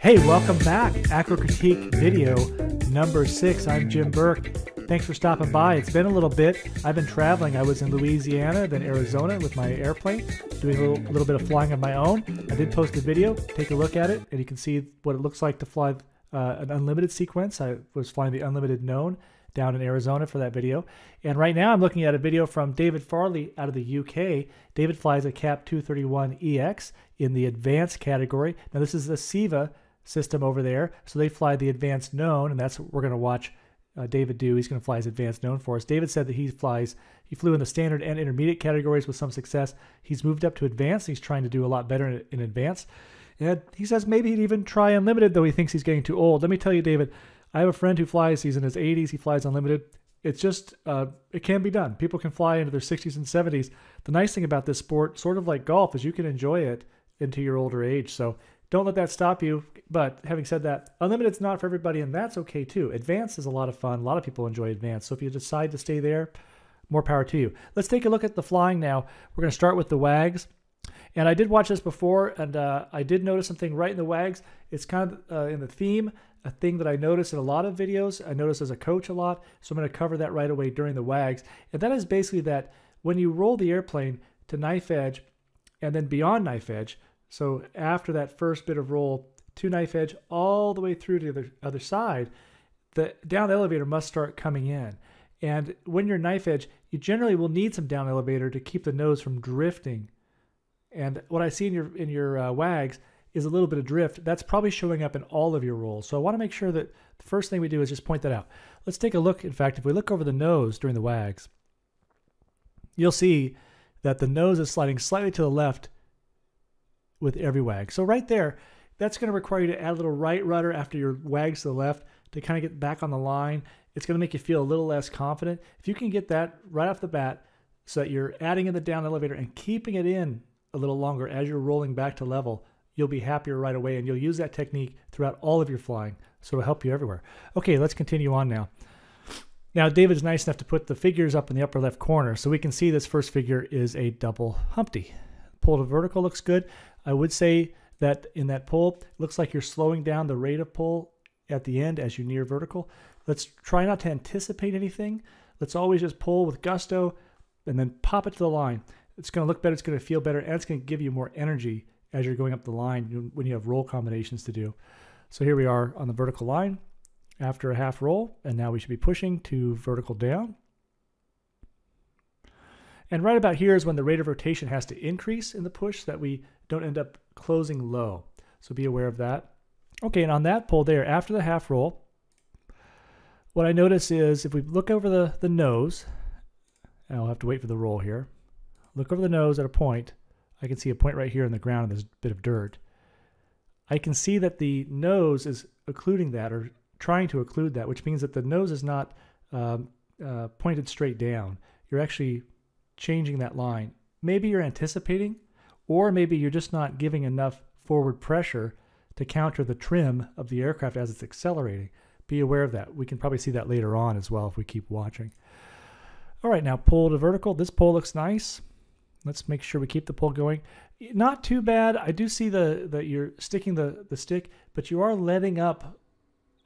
Hey, welcome back. Acro Critique video number six. I'm Jim Bourke. Thanks for stopping by. It's been a little bit. I've been traveling. I was in Louisiana, then Arizona with my airplane, doing a little, little bit of flying of my own. I did post a video. Take a look at it, and you can see what it looks like to fly uh, an unlimited sequence. I was flying the unlimited known down in Arizona for that video. And right now I'm looking at a video from David Farley out of the UK. David flies a CAP 231EX in the advanced category. Now this is the CIVA system over there. So they fly the advanced known, and that's what we're going to watch uh, David do. He's going to fly his advanced known for us. David said that he flies, he flew in the standard and intermediate categories with some success. He's moved up to advanced. He's trying to do a lot better in, in advanced. And he says maybe he'd even try unlimited, though he thinks he's getting too old. Let me tell you, David, I have a friend who flies. He's in his 80s. He flies unlimited. It's just, uh, it can be done. People can fly into their 60s and 70s. The nice thing about this sport, sort of like golf, is you can enjoy it into your older age. So don't let that stop you. But having said that, unlimited's not for everybody, and that's okay too. Advanced is a lot of fun. A lot of people enjoy advanced. So if you decide to stay there, more power to you. Let's take a look at the flying now. We're going to start with the WAGs. And I did watch this before, and uh, I did notice something right in the WAGs. It's kind of uh, in the theme, a thing that I notice in a lot of videos. I notice as a coach a lot, so I'm going to cover that right away during the WAGs. And that is basically that when you roll the airplane to knife edge and then beyond knife edge, so after that first bit of roll to knife edge all the way through to the other, other side, the down elevator must start coming in. And when you're knife edge, you generally will need some down elevator to keep the nose from drifting. And what I see in your in your uh, wags is a little bit of drift. That's probably showing up in all of your rolls. So I want to make sure that the first thing we do is just point that out. Let's take a look. In fact, if we look over the nose during the wags, you'll see that the nose is sliding slightly to the left with every wag. So right there, that's going to require you to add a little right rudder after your wags to the left to kind of get back on the line. It's going to make you feel a little less confident. If you can get that right off the bat so that you're adding in the down elevator and keeping it in a little longer as you're rolling back to level, you'll be happier right away and you'll use that technique throughout all of your flying. So it'll help you everywhere. Okay, let's continue on now. Now, David's nice enough to put the figures up in the upper left corner so we can see this first figure is a double Humpty. Pull to vertical looks good. I would say that in that pull, looks like you're slowing down the rate of pull at the end as you near vertical. Let's try not to anticipate anything. Let's always just pull with gusto and then pop it to the line. It's going to look better, it's going to feel better, and it's going to give you more energy as you're going up the line when you have roll combinations to do. So here we are on the vertical line after a half roll, and now we should be pushing to vertical down. And right about here is when the rate of rotation has to increase in the push that we don't end up closing low. So be aware of that. Okay, and on that pull there, after the half roll, what I notice is if we look over the, the nose, and I'll have to wait for the roll here, look over the nose at a point, I can see a point right here in the ground and there's a bit of dirt. I can see that the nose is occluding that or trying to occlude that, which means that the nose is not um, uh, pointed straight down. You're actually changing that line. Maybe you're anticipating, or maybe you're just not giving enough forward pressure to counter the trim of the aircraft as it's accelerating. Be aware of that. We can probably see that later on as well if we keep watching. All right, now pull to vertical. This pull looks nice. Let's make sure we keep the pull going. Not too bad. I do see the that you're sticking the, the stick, but you are letting up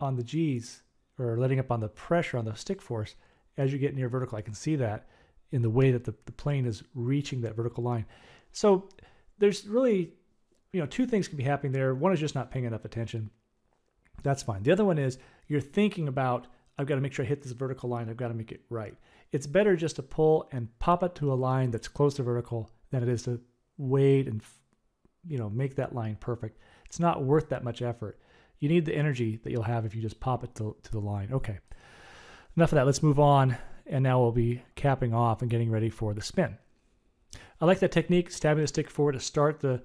on the G's or letting up on the pressure on the stick force as you get near vertical. I can see that in the way that the, the plane is reaching that vertical line. So there's really, you know, two things can be happening there. One is just not paying enough attention. That's fine. The other one is you're thinking about, I've got to make sure I hit this vertical line. I've got to make it right. It's better just to pull and pop it to a line that's close to vertical than it is to wait and, you know, make that line perfect. It's not worth that much effort. You need the energy that you'll have if you just pop it to, to the line. Okay. Enough of that. Let's move on and now we'll be capping off and getting ready for the spin. I like that technique, stabbing the stick forward to start the,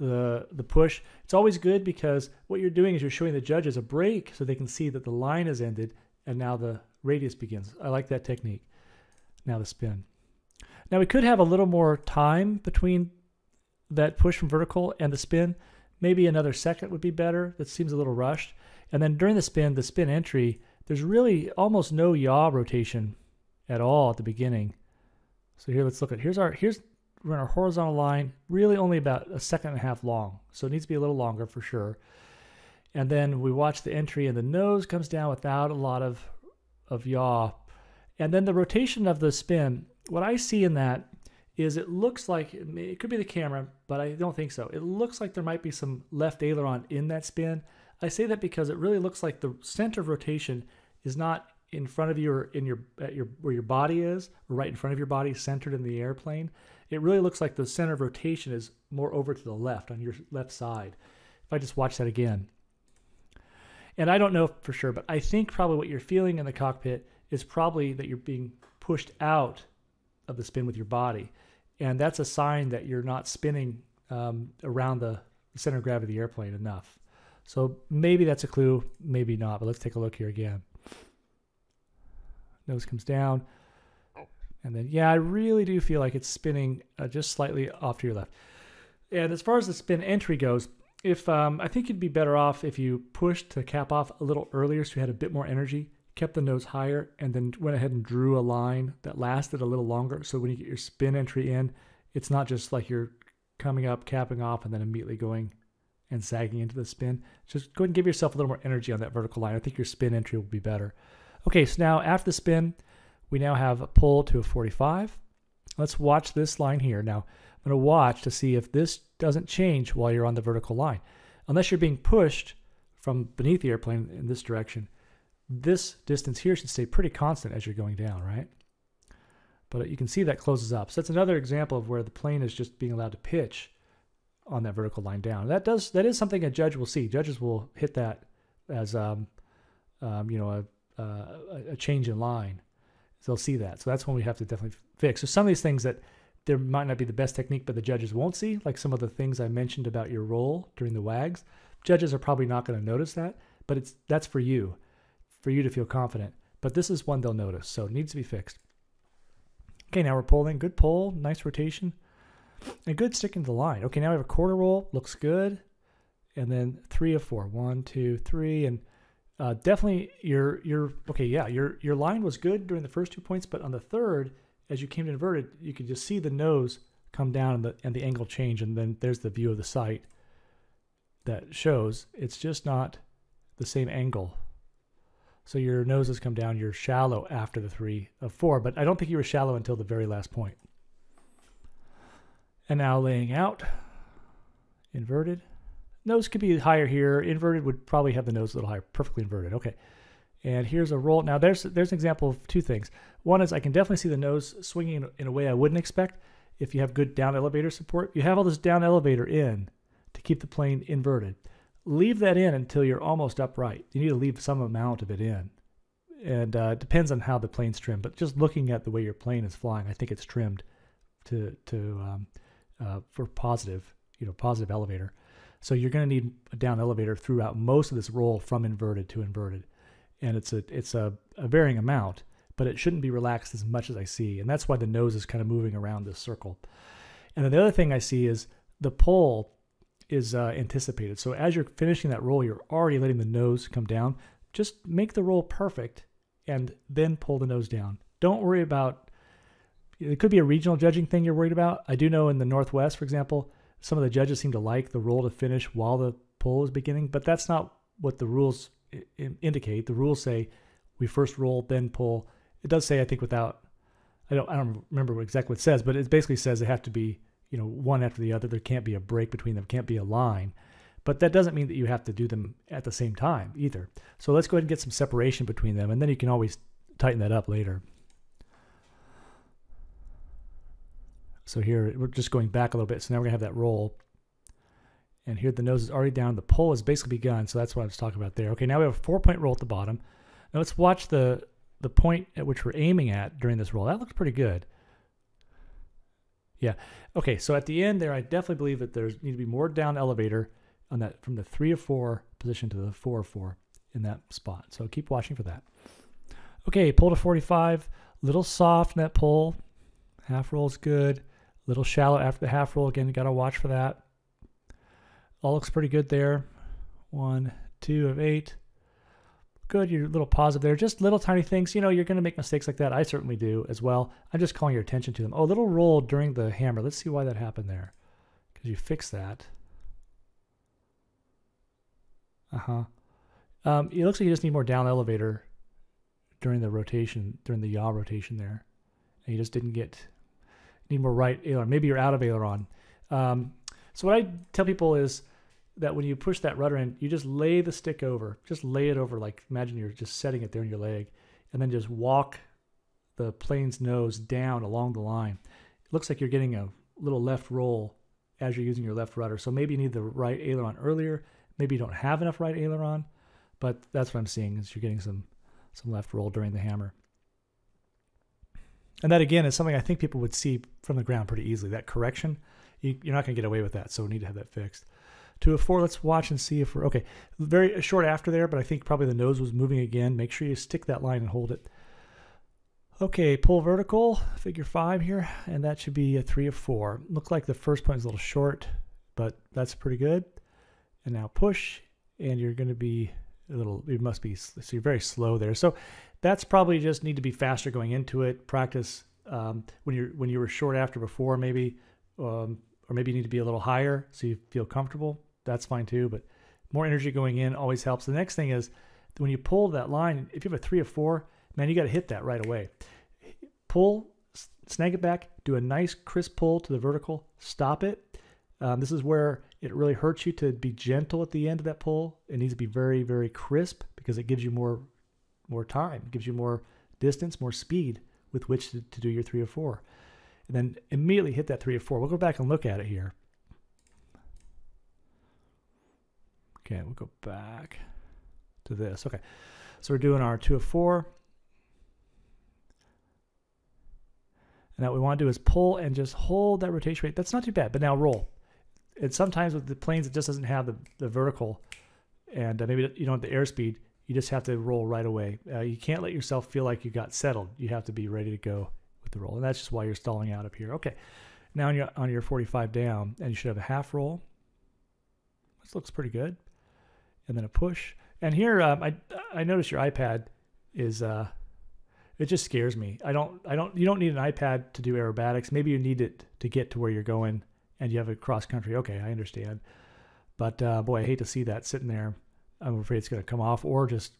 the, the push. It's always good because what you're doing is you're showing the judges a break so they can see that the line has ended and now the radius begins. I like that technique. Now the spin. Now we could have a little more time between that push from vertical and the spin. Maybe another second would be better. That seems a little rushed. And then during the spin, the spin entry, there's really almost no yaw rotation at all at the beginning. So here, let's look at, here's our, here's, we're in our horizontal line, really only about a second and a half long. So it needs to be a little longer for sure. And then we watch the entry and the nose comes down without a lot of, of yaw. And then the rotation of the spin, what I see in that is it looks like, it could be the camera, but I don't think so. It looks like there might be some left aileron in that spin. I say that because it really looks like the center of rotation is not in front of you or in your, at your where your body is, or right in front of your body, centered in the airplane. It really looks like the center of rotation is more over to the left on your left side. If I just watch that again, and I don't know for sure, but I think probably what you're feeling in the cockpit is probably that you're being pushed out of the spin with your body. And that's a sign that you're not spinning um, around the center of gravity of the airplane enough. So maybe that's a clue, maybe not, but let's take a look here again. Nose comes down. And then, yeah, I really do feel like it's spinning uh, just slightly off to your left. And as far as the spin entry goes, if um, I think you'd be better off if you pushed the cap off a little earlier so you had a bit more energy, kept the nose higher, and then went ahead and drew a line that lasted a little longer. So when you get your spin entry in, it's not just like you're coming up, capping off, and then immediately going and sagging into the spin. Just go ahead and give yourself a little more energy on that vertical line. I think your spin entry will be better. Okay, so now after the spin, we now have a pull to a 45. Let's watch this line here. Now, I'm going to watch to see if this doesn't change while you're on the vertical line. Unless you're being pushed from beneath the airplane in this direction, this distance here should stay pretty constant as you're going down, right? But you can see that closes up. So that's another example of where the plane is just being allowed to pitch on that vertical line down. That does that is something a judge will see. Judges will hit that as um, um, you know a, uh, a change in line. They'll see that. So that's when we have to definitely fix. So some of these things that there might not be the best technique, but the judges won't see, like some of the things I mentioned about your roll during the wags. Judges are probably not going to notice that, but it's that's for you, for you to feel confident. But this is one they'll notice, so it needs to be fixed. Okay, now we're pulling. Good pull, nice rotation, and good sticking to the line. Okay, now we have a quarter roll, looks good, and then three of four. One, two, three, and uh, definitely your your okay, yeah, your your line was good during the first two points, but on the third as you came to inverted, you could just see the nose come down and the, and the angle change. And then there's the view of the sight that shows it's just not the same angle. So your nose has come down, you're shallow after the three of four, but I don't think you were shallow until the very last point. And now laying out, inverted. Nose could be higher here. Inverted would probably have the nose a little higher, perfectly inverted. Okay. And here's a roll. Now there's there's an example of two things. One is I can definitely see the nose swinging in, a way I wouldn't expect if you have good down elevator support. You have all this down elevator in to keep the plane inverted. Leave that in until you're almost upright. You need to leave some amount of it in. And uh, it depends on how the plane's trimmed. But just looking at the way your plane is flying, I think it's trimmed to to um, uh, for positive, you know, positive elevator. So you're going to need a down elevator throughout most of this roll from inverted to inverted and it's a it's a, a varying amount, but it shouldn't be relaxed as much as I see, and that's why the nose is kind of moving around this circle. And then the other thing I see is the pull is uh, anticipated. So as you're finishing that roll, you're already letting the nose come down. Just make the roll perfect, and then pull the nose down. Don't worry about. It could be a regional judging thing you're worried about. I do know in the Northwest, for example, some of the judges seem to like the roll to finish while the pull is beginning, but that's not what the rules indicate. The rules say we first roll, then pull. It does say, I think, without. I don't. I don't remember exactly what it says, but it basically says they have to be, you know, one after the other. There can't be a break between them. Can't be a line. But that doesn't mean that you have to do them at the same time either. So let's go ahead and get some separation between them, and then you can always tighten that up later. So here we're just going back a little bit. So now we're gonna have that roll. And here the nose is already down. The pull has basically begun. So that's what I was talking about there. Okay, now we have a four point roll at the bottom. Now let's watch the, the point at which we're aiming at during this roll. That looks pretty good. Yeah. Okay, so at the end there, I definitely believe that there's need to be more down elevator on that from the three or four position to the four or four in that spot. So keep watching for that. Okay, pull to 45. Little soft net pull. Half roll is good. Little shallow after the half roll. Again, you got to watch for that. All looks pretty good there. One, two of eight. Good, your little positive there. Just little tiny things. You know, you're going to make mistakes like that. I certainly do as well. I'm just calling your attention to them. Oh, little roll during the hammer. Let's see why that happened there. Because you fixed that. Uh huh. Um, it looks like you just need more down elevator during the rotation, during the yaw rotation there. And you just didn't get, need more right aileron. Maybe you're out of aileron. Um, so what I tell people is that when you push that rudder in, you just lay the stick over. Just lay it over, like imagine you're just setting it there in your leg, and then just walk the plane's nose down along the line. It looks like you're getting a little left roll as you're using your left rudder. So maybe you need the right aileron earlier. Maybe you don't have enough right aileron, but that's what I'm seeing is you're getting some some left roll during the hammer. And that again is something I think people would see from the ground pretty easily. That correction, you, are not going to get away with that, so we need to have that fixed. To a four, let's watch and see if we're okay. Very uh, short after there, but I think probably the nose was moving again. Make sure you stick that line and hold it. Okay, pull vertical, figure five here, and that should be a three of four. Look like the first point is a little short, but that's pretty good. And now push, and you're going to be a little, it must be, so you're very slow there. So that's probably just need to be faster going into it. Practice um, when you're, when you were short after before, maybe, um, or maybe you need to be a little higher so you feel comfortable. That's fine too, but more energy going in always helps. The next thing is when you pull that line, if you have a three or four, man, you got to hit that right away. Pull, snag it back, do a nice crisp pull to the vertical, stop it. Um, this is where it really hurts you to be gentle at the end of that pull. It needs to be very, very crisp because it gives you more, more time, gives you more distance, more speed with which to, to do your three or four. And then immediately hit that three or four. We'll go back and look at it here. Okay, we'll go back to this. Okay, so we're doing our two of four. And what we want to do is pull and just hold that rotation rate. That's not too bad, but now roll. And sometimes with the planes, it just doesn't have the, the vertical and uh, maybe you don't have the airspeed. You just have to roll right away. Uh, you can't let yourself feel like you got settled. You have to be ready to go with the roll. And that's just why you're stalling out up here. Okay. Now on your, on your 45 down, and you should have a half roll. This looks pretty good. And then a push. And here, um, I, I notice your iPad is uh, it just scares me. I don't I don't you don't need an iPad to do aerobatics. Maybe you need it to get to where you're going and you have a cross country. Okay, I understand. But uh, boy, I hate to see that sitting there. I'm afraid it's going to come off or just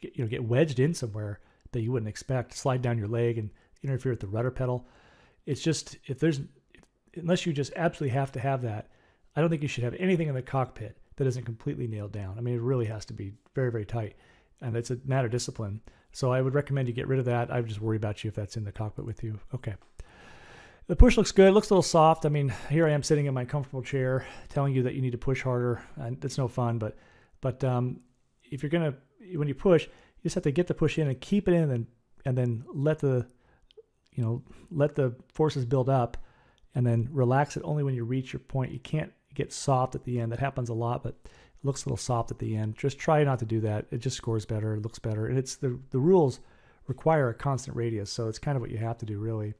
get, you know get wedged in somewhere that you wouldn't expect. Slide down your leg and interfere with the rudder pedal. It's just if there's unless you just absolutely have to have that, I don't think you should have anything in the cockpit that isn't completely nailed down. I mean, it really has to be very very tight, and it's a matter of discipline. So I would recommend you get rid of that. I would just worry about you if that's in the cockpit with you. Okay. The push looks good. It looks a little soft. I mean, here I am sitting in my comfortable chair telling you that you need to push harder. And it's no fun, but but um, if you're gonna when you push, you just have to get the push in and keep it in and and then let the you know let the forces build up and then relax it only when you reach your point. You can't get soft at the end. That happens a lot, but it looks a little soft at the end. Just try not to do that. It just scores better. It looks better. And it's the, the rules require a constant radius. So it's kind of what you have to do really.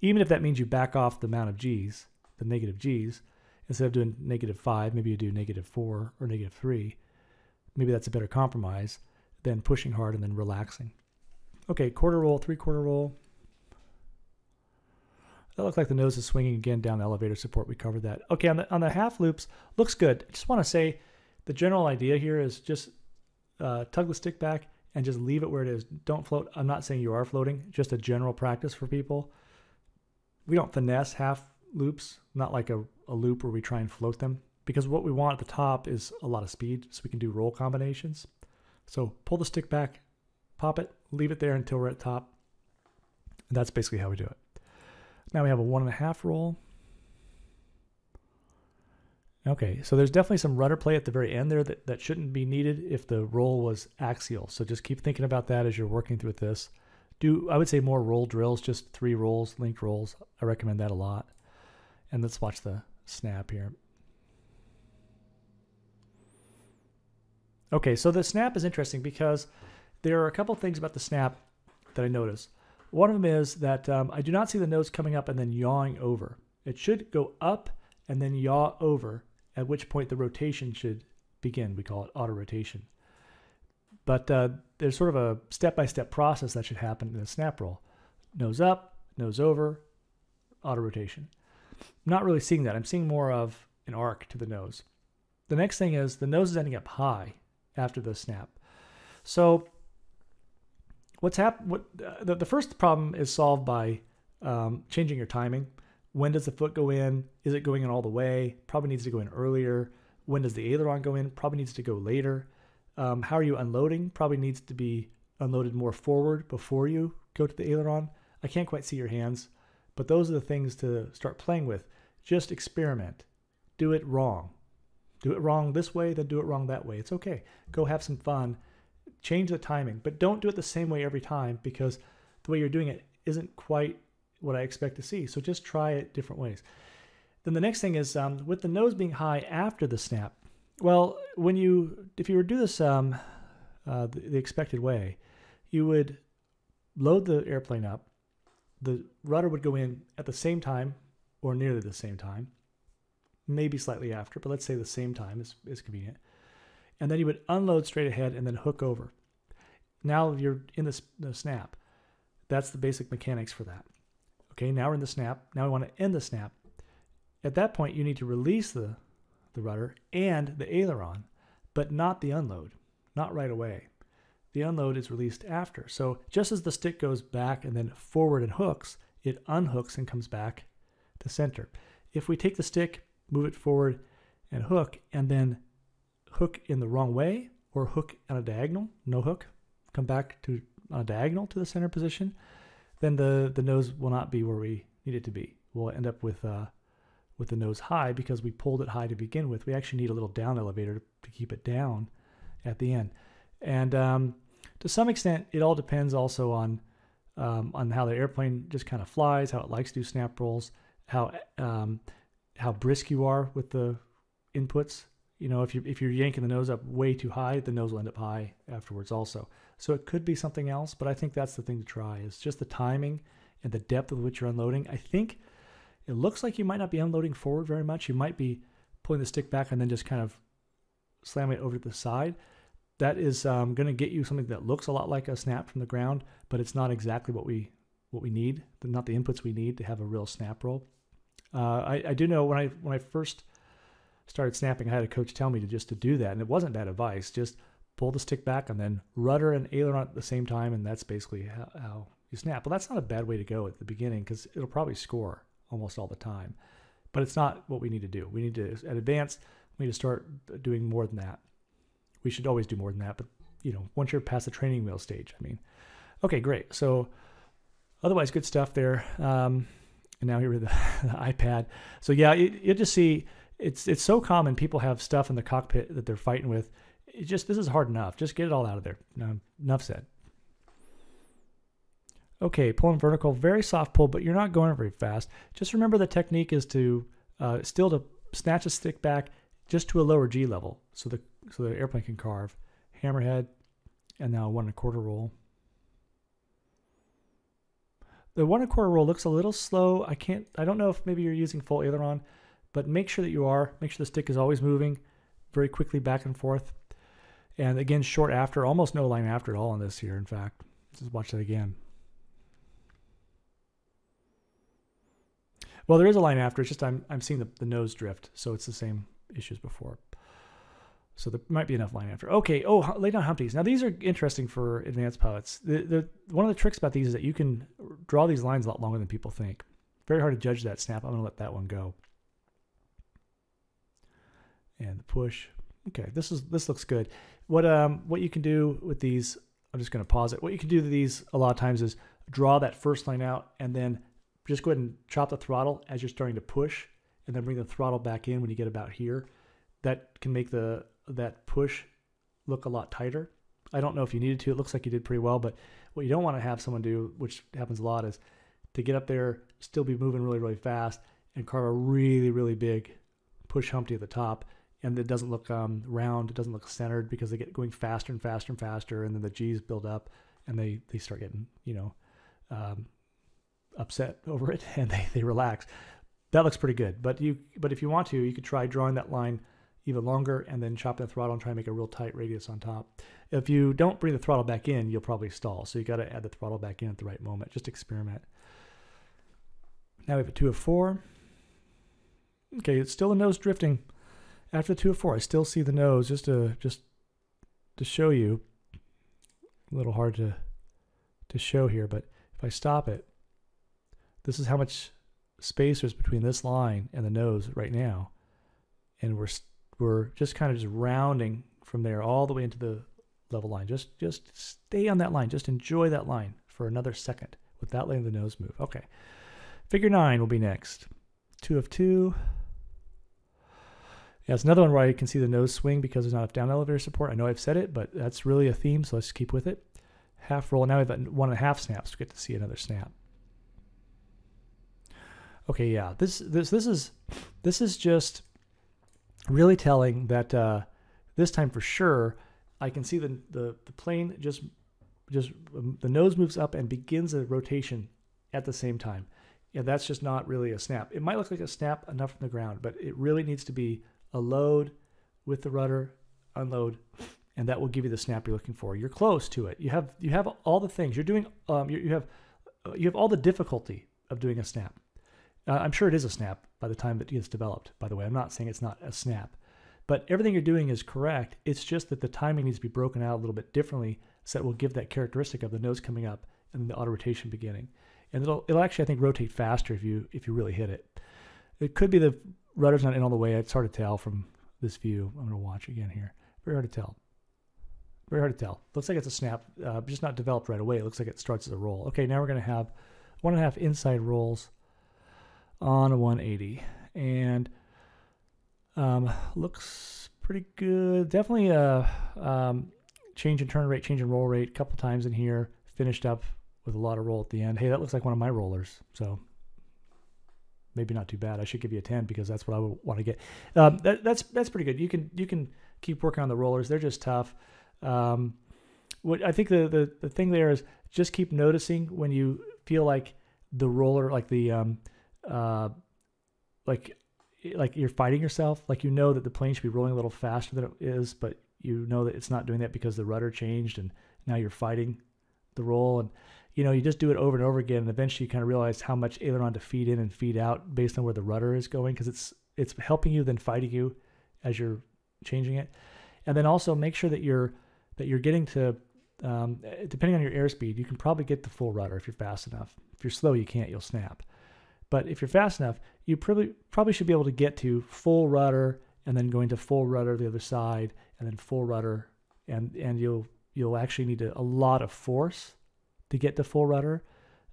Even if that means you back off the amount of G's, the negative G's, instead of doing negative five, maybe you do negative four or negative three. Maybe that's a better compromise than pushing hard and then relaxing. Okay, quarter roll, three quarter roll. That looks like the nose is swinging again down the elevator support. We covered that. Okay, on the on the half loops, looks good. I just want to say the general idea here is just uh, tug the stick back and just leave it where it is. Don't float. I'm not saying you are floating, just a general practice for people. We don't finesse half loops, not like a, a loop where we try and float them, because what we want at the top is a lot of speed so we can do roll combinations. So pull the stick back, pop it, leave it there until we're at top. And that's basically how we do it. Now we have a one and a half roll. Okay, so there's definitely some rudder play at the very end there that, that shouldn't be needed if the roll was axial. So just keep thinking about that as you're working through this. Do I would say more roll drills, just three rolls, linked rolls. I recommend that a lot. And let's watch the snap here. Okay, so the snap is interesting because there are a couple things about the snap that I notice. One of them is that um, I do not see the nose coming up and then yawing over. It should go up and then yaw over at which point the rotation should begin. We call it auto rotation. But uh, there's sort of a step by step process that should happen in a snap roll nose up, nose over, auto rotation. I'm not really seeing that. I'm seeing more of an arc to the nose. The next thing is the nose is ending up high. After the snap. So what's happened? What uh, the, the first problem is solved by um, changing your timing. When does the foot go in? Is it going in all the way? Probably needs to go in earlier. When does the aileron go in? Probably needs to go later. Um, how are you unloading? Probably needs to be unloaded more forward before you go to the aileron. I can't quite see your hands, but those are the things to start playing with. Just experiment. Do it wrong. Do it wrong this way, then do it wrong that way. It's okay. Go have some fun. Change the timing, but don't do it the same way every time because the way you're doing it isn't quite what I expect to see. So just try it different ways. Then the next thing is um, with the nose being high after the snap. Well, when you if you were to do this um, uh, the, the expected way, you would load the airplane up. The rudder would go in at the same time or nearly the same time, maybe slightly after, but let's say the same time is, is convenient. And then you would unload straight ahead and then hook over. Now you're in the, the snap. That's the basic mechanics for that. Okay, now we're in the snap. Now we want to end the snap. At that point, you need to release the, the rudder and the aileron, but not the unload, not right away. The unload is released after. So just as the stick goes back and then forward and hooks, it unhooks and comes back to center. If we take the stick, move it forward and hook, and then hook in the wrong way or hook on a diagonal, no hook, come back to on a diagonal to the center position, then the, the nose will not be where we need it to be. We'll end up with, uh, with the nose high because we pulled it high to begin with. We actually need a little down elevator to, to keep it down at the end. And um, to some extent, it all depends also on um, on how the airplane just kind of flies, how it likes to do snap rolls, how um, how brisk you are with the inputs. You know, if you if you're yanking the nose up way too high, the nose will end up high afterwards also. So it could be something else, but I think that's the thing to try is just the timing and the depth with which you're unloading. I think it looks like you might not be unloading forward very much. You might be pulling the stick back and then just kind of slamming it over to the side. That is um, going to get you something that looks a lot like a snap from the ground, but it's not exactly what we what we need, not the inputs we need to have a real snap roll. Uh, I, I do know when I when I first started snapping, I had a coach tell me to just to do that, and it wasn't bad advice. Just pull the stick back and then rudder and aileron at the same time, and that's basically how, how you snap. Well, that's not a bad way to go at the beginning because it'll probably score almost all the time. But it's not what we need to do. We need to, at advanced, we need to start doing more than that. We should always do more than that, but you know, once you're past the training wheel stage, I mean. Okay, great. So, otherwise, good stuff there. Um, and now here with the, iPad. So yeah, you, just see it's it's so common. People have stuff in the cockpit that they're fighting with it just this is hard enough. Just get it all out of there. No, enough said. Okay, pulling vertical, very soft pull, but you're not going very fast. Just remember the technique is to uh, still to snatch a stick back just to a lower G level, so the so the airplane can carve. Hammerhead, and now one and a quarter roll. The one and a quarter roll looks a little slow. I can't. I don't know if maybe you're using full aileron, but make sure that you are. Make sure the stick is always moving very quickly back and forth. And again, short after, almost no line after at all in this here, in fact. Let's watch that again. Well, there is a line after. It's just I'm, I'm seeing the, the nose drift, so it's the same issues before. So there might be enough line after. Okay, oh, lay down Humpties. Now, these are interesting for advanced pilots. The, the, one of the tricks about these is that you can draw these lines a lot longer than people think. Very hard to judge that snap. I'm going to let that one go. And the push. Okay, this is this looks good. What um what you can do with these, I'm just going to pause it. What you can do to these a lot of times is draw that first line out and then just go ahead and chop the throttle as you're starting to push, and then bring the throttle back in when you get about here. That can make the that push look a lot tighter. I don't know if you needed to. It looks like you did pretty well, but what you don't want to have someone do, which happens a lot, is to get up there, still be moving really, really fast, and carve a really, really big push humpty at the top and it doesn't look um, round. It doesn't look centered because they get going faster and faster and faster, and then the G's build up, and they they start getting you know um, upset over it, and they they relax. That looks pretty good. But you but if you want to, you could try drawing that line even longer and then chop the throttle and try and make a real tight radius on top. If you don't bring the throttle back in, you'll probably stall. So you got to add the throttle back in at the right moment. Just experiment. Now we have a two of four. Okay, it's still a nose drifting after the two of four, I still see the nose just to just to show you, a little hard to to show here, but if I stop it, this is how much space there's between this line and the nose right now. And we're, we're just kind of just rounding from there all the way into the level line. Just, just stay on that line. Just enjoy that line for another second without letting the nose move. Okay. Figure nine will be next. Two of two. Yeah, it's another one where I can see the nose swing because there's not a down elevator support. I know I've said it, but that's really a theme, so let's keep with it. Half roll. Now we've got one and a half snaps. We get to see another snap. Okay, yeah. This this this is this is just really telling that uh, this time for sure I can see the, the the plane just just um, the nose moves up and begins a rotation at the same time. And that's just not really a snap. It might look like a snap enough from the ground, but it really needs to be a load with the rudder, unload, and that will give you the snap you're looking for. You're close to it. You have you have all the things. You're doing um, you, you have you have all the difficulty of doing a snap. Uh, I'm sure it is a snap by the time it gets developed, by the way. I'm not saying it's not a snap. But everything you're doing is correct. It's just that the timing needs to be broken out a little bit differently so that will give that characteristic of the nose coming up and the auto rotation beginning. And it'll, it'll actually, I think, rotate faster if you if you really hit it. It could be the rudder's not in all the way. It's hard to tell from this view. I'm going to watch again here. Very hard to tell. Very hard to tell. Looks like it's a snap, uh, just not developed right away. It looks like it starts as a roll. Okay, now we're going to have one and a half inside rolls on a 180 and um, looks pretty good. Definitely a um, change in turn rate, change in roll rate a couple times in here. Finished up with a lot of roll at the end. Hey, that looks like one of my rollers. So maybe not too bad. I should give you a 10 because that's what I would want to get. Um, that, that's that's pretty good. You can you can keep working on the rollers. They're just tough. Um, what I think the, the the thing there is just keep noticing when you feel like the roller, like the um, uh, like like you're fighting yourself. Like you know that the plane should be rolling a little faster than it is, but you know that it's not doing that because the rudder changed, and now you're fighting the roll. And you know you just do it over and over again, and eventually you kind of realize how much aileron to feed in and feed out based on where the rudder is going, because it's it's helping you then fighting you as you're changing it. And then also make sure that you're that you're getting to um, depending on your airspeed, you can probably get the full rudder if you're fast enough. If you're slow, you can't. You'll snap. But if you're fast enough, you probably probably should be able to get to full rudder and then going to full rudder the other side and then full rudder and and you'll you'll actually need a, a lot of force to get to full rudder.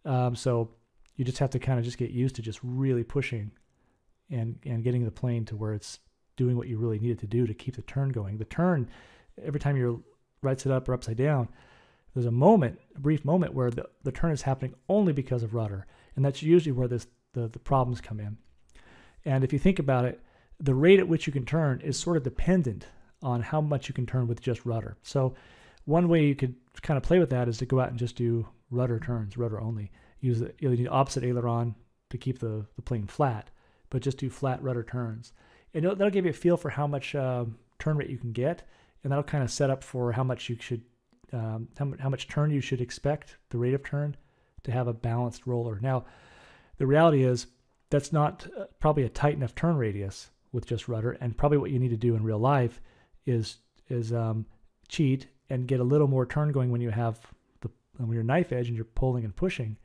Um, so you just have to kind of just get used to just really pushing and and getting the plane to where it's doing what you really need it to do to keep the turn going. The turn every time you're right side up or upside down, there's a moment, a brief moment where the, the turn is happening only because of rudder. And that's usually where this the, the problems come in. And if you think about it, the rate at which you can turn is sort of dependent on how much you can turn with just rudder. So one way you could kind of play with that is to go out and just do rudder turns, rudder only. Use the, you need opposite aileron to keep the, the plane flat, but just do flat rudder turns. And that'll give you a feel for how much uh, turn rate you can get, and that'll kind of set up for how much you should, um, how, how much turn you should expect, the rate of turn, to have a balanced roller. Now, the reality is that's not uh, probably a tight enough turn radius with just rudder, and probably what you need to do in real life is is um, cheat and get a little more turn going when you have the when you're knife edge and you're pulling and pushing,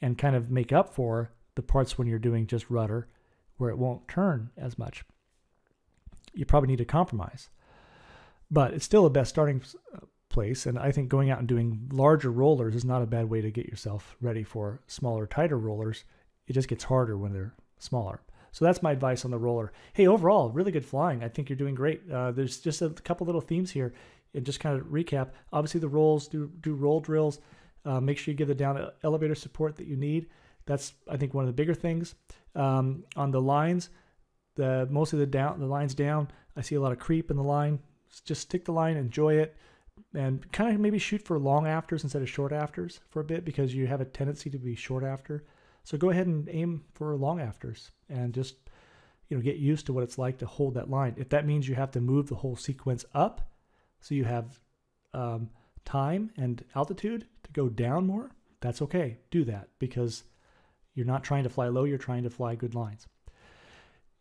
and kind of make up for the parts when you're doing just rudder, where it won't turn as much. You probably need to compromise, but it's still the best starting uh, place. And I think going out and doing larger rollers is not a bad way to get yourself ready for smaller, tighter rollers it just gets harder when they're smaller. So that's my advice on the roller. Hey, overall, really good flying. I think you're doing great. Uh, there's just a couple little themes here, and just kind of recap. Obviously, the rolls do do roll drills. Uh, make sure you give the down elevator support that you need. That's I think one of the bigger things. Um, on the lines, the most of the down the lines down. I see a lot of creep in the line. Just stick the line, enjoy it, and kind of maybe shoot for long afters instead of short afters for a bit because you have a tendency to be short after. So go ahead and aim for long afters and just you know get used to what it's like to hold that line. If that means you have to move the whole sequence up, so you have um, time and altitude to go down more, that's okay. Do that because you're not trying to fly low. You're trying to fly good lines.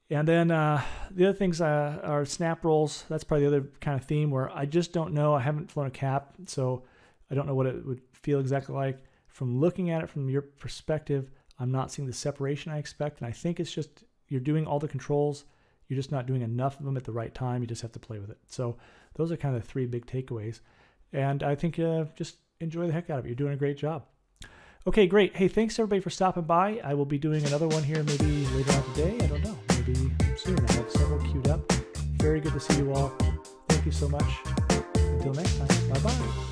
And then uh, the other things uh, are snap rolls. That's probably the other kind of theme where I just don't know. I haven't flown a cap, so I don't know what it would feel exactly like. From looking at it from your perspective, I'm not seeing the separation I expect. And I think it's just you're doing all the controls, you're just not doing enough of them at the right time. You just have to play with it. So those are kind of the three big takeaways. And I think uh, just enjoy the heck out of it. You're doing a great job. Okay, great. Hey, thanks everybody for stopping by. I will be doing another one here maybe later on today. I don't know. Maybe soon. I have several queued up. Very good to see you all. Thank you so much. Until next time, bye bye.